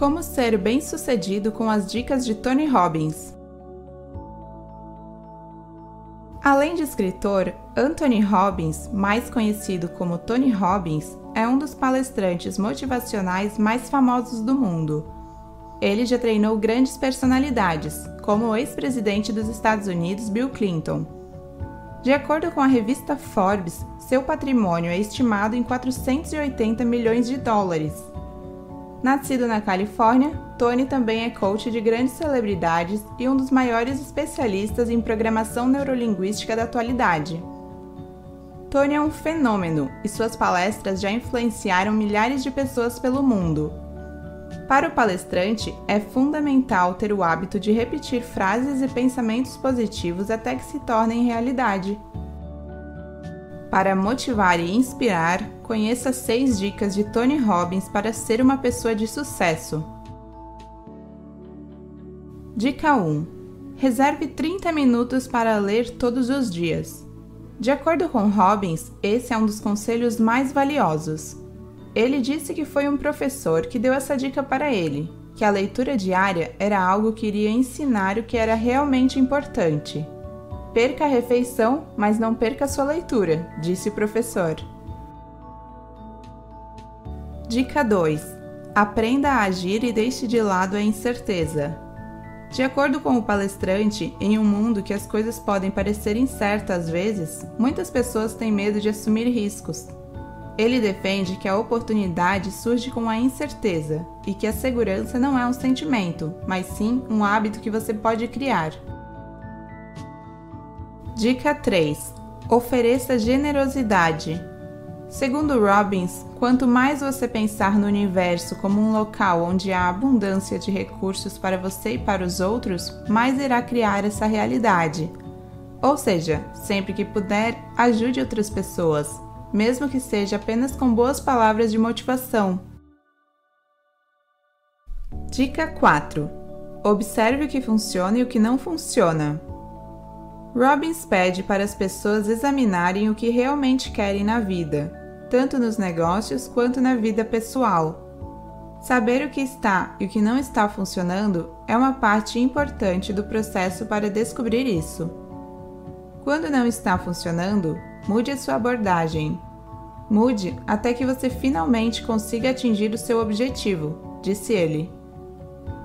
Como ser bem-sucedido com as dicas de Tony Robbins. Além de escritor, Anthony Robbins, mais conhecido como Tony Robbins, é um dos palestrantes motivacionais mais famosos do mundo. Ele já treinou grandes personalidades, como o ex-presidente dos Estados Unidos Bill Clinton. De acordo com a revista Forbes, seu patrimônio é estimado em 480 milhões de dólares. Nascido na Califórnia, Tony também é coach de grandes celebridades e um dos maiores especialistas em programação neurolinguística da atualidade. Tony é um fenômeno e suas palestras já influenciaram milhares de pessoas pelo mundo. Para o palestrante, é fundamental ter o hábito de repetir frases e pensamentos positivos até que se tornem realidade. Para motivar e inspirar, conheça seis dicas de Tony Robbins para ser uma pessoa de sucesso. Dica 1: Reserve 30 minutos para ler todos os dias. De acordo com Robbins, esse é um dos conselhos mais valiosos. Ele disse que foi um professor que deu essa dica para ele, que a leitura diária era algo que iria ensinar o que era realmente importante. Perca a refeição, mas não perca a sua leitura, disse o professor. Dica 2: Aprenda a agir e deixe de lado a incerteza. De acordo com o palestrante, em um mundo que as coisas podem parecer incertas às vezes, muitas pessoas têm medo de assumir riscos. Ele defende que a oportunidade surge com a incerteza e que a segurança não é um sentimento, mas sim um hábito que você pode criar. Dica 3: Ofereça generosidade. Segundo Robbins, quanto mais você pensar no universo como um local onde há abundância de recursos para você e para os outros, mais irá criar essa realidade. Ou seja, sempre que puder, ajude outras pessoas, mesmo que seja apenas com boas palavras de motivação. Dica 4: Observe o que funciona e o que não funciona. Robbins pede para as pessoas examinarem o que realmente querem na vida, tanto nos negócios quanto na vida pessoal. Saber o que está e o que não está funcionando é uma parte importante do processo para descobrir isso. Quando não está funcionando, mude a sua abordagem. Mude até que você finalmente consiga atingir o seu objetivo, disse ele.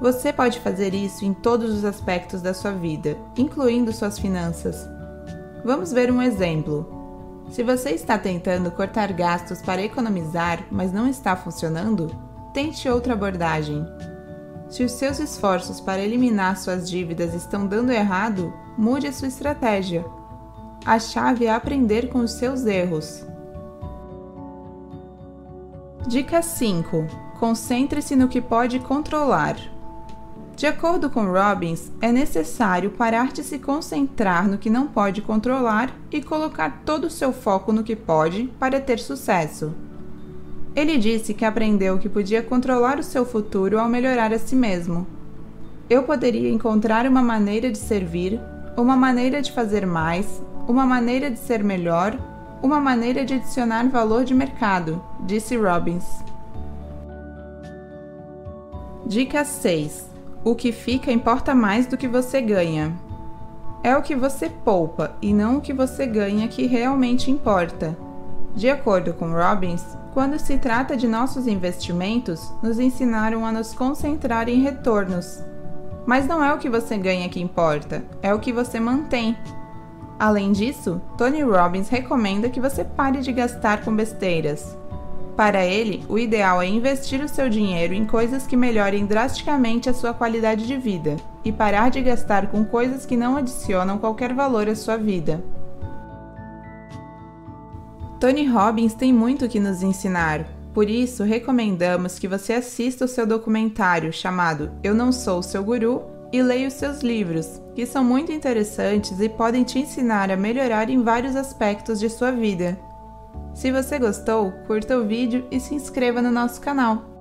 Você pode fazer isso em todos os aspectos da sua vida, incluindo suas finanças. Vamos ver um exemplo. Se você está tentando cortar gastos para economizar, mas não está funcionando, tente outra abordagem. Se os seus esforços para eliminar suas dívidas estão dando errado, mude a sua estratégia. A chave é aprender com os seus erros. Dica 5: Concentre-se no que pode controlar. De acordo com Robbins, é necessário parar de se concentrar no que não pode controlar e colocar todo o seu foco no que pode para ter sucesso. Ele disse que aprendeu que podia controlar o seu futuro ao melhorar a si mesmo. Eu poderia encontrar uma maneira de servir, uma maneira de fazer mais, uma maneira de ser melhor, uma maneira de adicionar valor de mercado, disse Robbins. Dica 6 o que fica importa mais do que você ganha. É o que você poupa e não o que você ganha que realmente importa. De acordo com Robbins, quando se trata de nossos investimentos, nos ensinaram a nos concentrar em retornos. Mas não é o que você ganha que importa, é o que você mantém. Além disso, Tony Robbins recomenda que você pare de gastar com besteiras. Para ele, o ideal é investir o seu dinheiro em coisas que melhorem drasticamente a sua qualidade de vida e parar de gastar com coisas que não adicionam qualquer valor à sua vida. Tony Robbins tem muito que nos ensinar, por isso recomendamos que você assista o seu documentário chamado Eu Não Sou Seu Guru e leia os seus livros, que são muito interessantes e podem te ensinar a melhorar em vários aspectos de sua vida. Se você gostou, curta o vídeo e se inscreva no nosso canal.